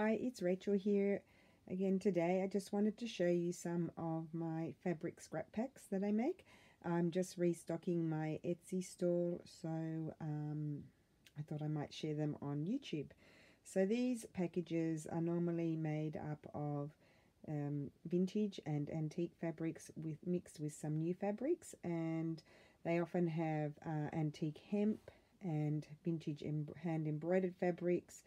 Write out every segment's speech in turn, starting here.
Hi, it's Rachel here again today. I just wanted to show you some of my fabric scrap packs that I make. I'm just restocking my Etsy store, so um, I thought I might share them on YouTube. So these packages are normally made up of um, vintage and antique fabrics with mixed with some new fabrics and they often have uh, antique hemp and vintage hand embroidered fabrics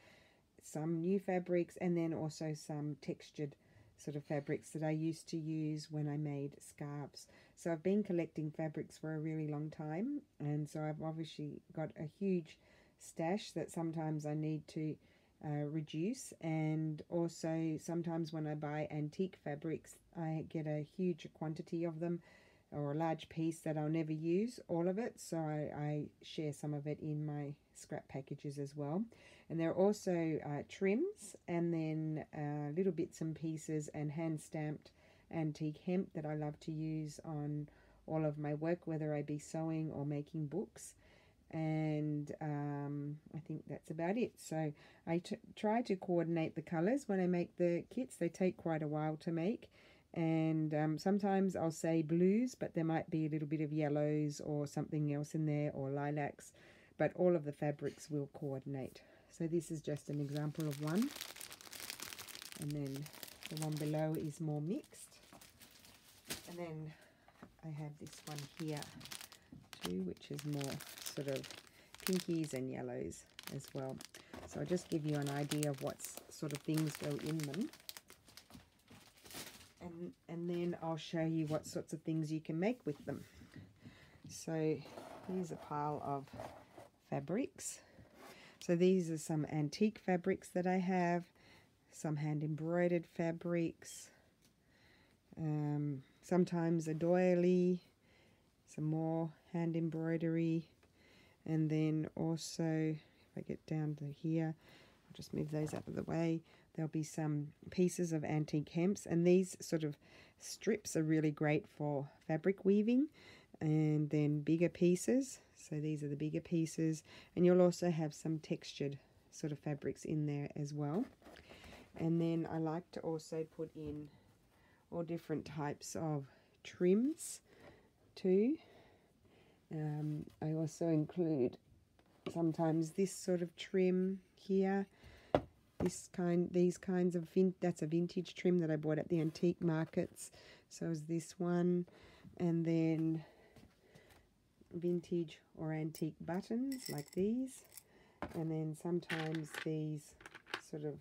some new fabrics and then also some textured sort of fabrics that I used to use when I made scarves. So I've been collecting fabrics for a really long time and so I've obviously got a huge stash that sometimes I need to uh, reduce and also sometimes when I buy antique fabrics I get a huge quantity of them or a large piece that I'll never use all of it so I, I share some of it in my scrap packages as well and there are also uh, trims and then uh, little bits and pieces and hand stamped antique hemp that I love to use on all of my work whether I be sewing or making books and um, I think that's about it. So I try to coordinate the colors when I make the kits. They take quite a while to make and um, sometimes I'll say blues but there might be a little bit of yellows or something else in there or lilacs but all of the fabrics will coordinate. So this is just an example of one. And then the one below is more mixed. And then I have this one here too which is more sort of pinkies and yellows as well. So I'll just give you an idea of what sort of things go in them and, and then I'll show you what sorts of things you can make with them. So here's a pile of fabrics. So these are some antique fabrics that I have, some hand embroidered fabrics, um, sometimes a doily, some more hand embroidery, and then also, if I get down to here, I'll just move those out of the way, There'll be some pieces of antique hemps and these sort of strips are really great for fabric weaving and then bigger pieces. So these are the bigger pieces and you'll also have some textured sort of fabrics in there as well. And then I like to also put in all different types of trims too. Um, I also include sometimes this sort of trim here this kind these kinds of vin that's a vintage trim that I bought at the antique markets. So is this one. And then vintage or antique buttons like these. And then sometimes these sort of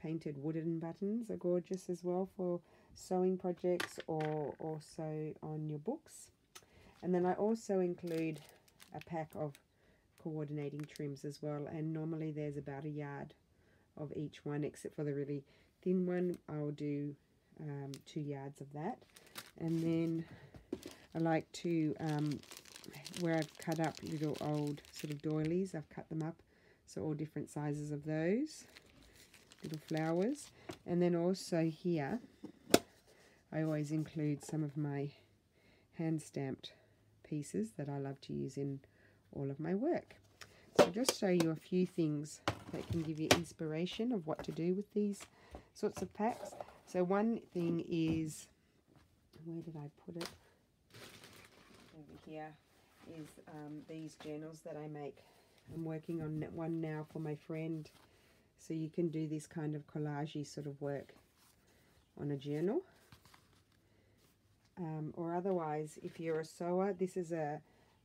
painted wooden buttons are gorgeous as well for sewing projects or also on your books. And then I also include a pack of coordinating trims as well. And normally there's about a yard of each one except for the really thin one. I'll do um, two yards of that. And then I like to um, where I've cut up little old sort of doilies I've cut them up. So all different sizes of those little flowers. And then also here I always include some of my hand stamped pieces that I love to use in all of my work. So just show you a few things that can give you inspiration of what to do with these sorts of packs. So one thing is, where did I put it? Over here is um, these journals that I make. I'm working on one now for my friend. So you can do this kind of collagey sort of work on a journal. Um, or otherwise, if you're a sewer, this is a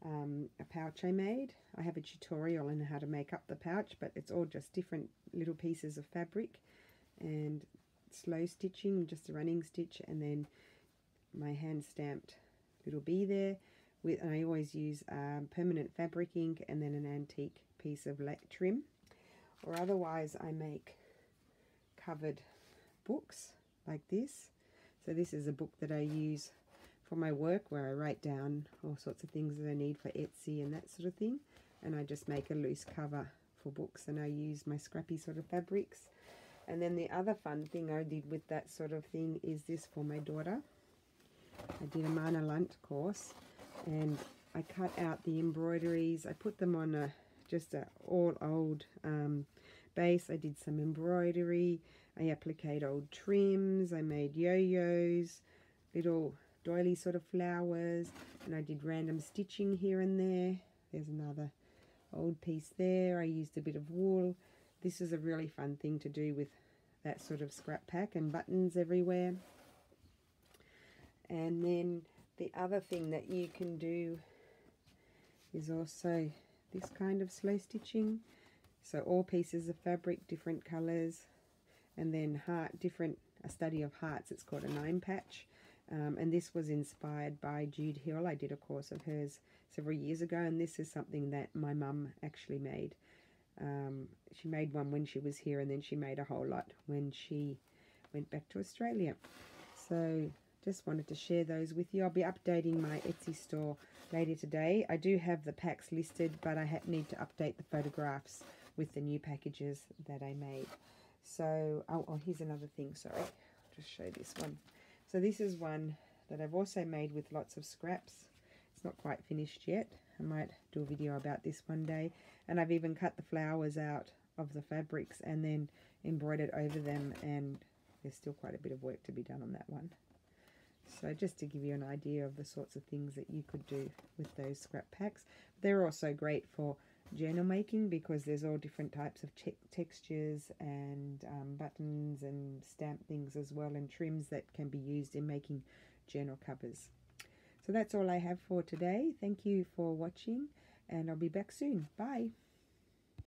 um, a pouch I made. I have a tutorial on how to make up the pouch, but it's all just different little pieces of fabric and slow stitching, just a running stitch, and then my hand stamped little bee there. With, and I always use um, permanent fabric ink and then an antique piece of trim. Or otherwise I make covered books like this. So this is a book that I use for my work where I write down all sorts of things that I need for Etsy and that sort of thing. And I just make a loose cover for books and I use my scrappy sort of fabrics. And then the other fun thing I did with that sort of thing is this for my daughter. I did a Mana Lunt course and I cut out the embroideries. I put them on a just a all old um, base. I did some embroidery. I appliqued old trims. I made yo-yos, little doily sort of flowers. And I did random stitching here and there. There's another old piece there. I used a bit of wool. This is a really fun thing to do with that sort of scrap pack and buttons everywhere. And then the other thing that you can do is also this kind of slow stitching. So all pieces of fabric, different colours, and then heart, different, a study of hearts. It's called a nine patch. Um, and this was inspired by Jude Hill. I did a course of hers several years ago, and this is something that my mum actually made. Um, she made one when she was here, and then she made a whole lot when she went back to Australia. So just wanted to share those with you. I'll be updating my Etsy store later today. I do have the packs listed, but I need to update the photographs with the new packages that I made. So, oh, oh here's another thing, sorry. I'll just show this one. So this is one that I've also made with lots of scraps. It's not quite finished yet. I might do a video about this one day. And I've even cut the flowers out of the fabrics and then embroidered over them and there's still quite a bit of work to be done on that one. So just to give you an idea of the sorts of things that you could do with those scrap packs. They're also great for journal making because there's all different types of te textures and um, buttons and stamp things as well and trims that can be used in making journal covers. So that's all I have for today. Thank you for watching and I'll be back soon. Bye.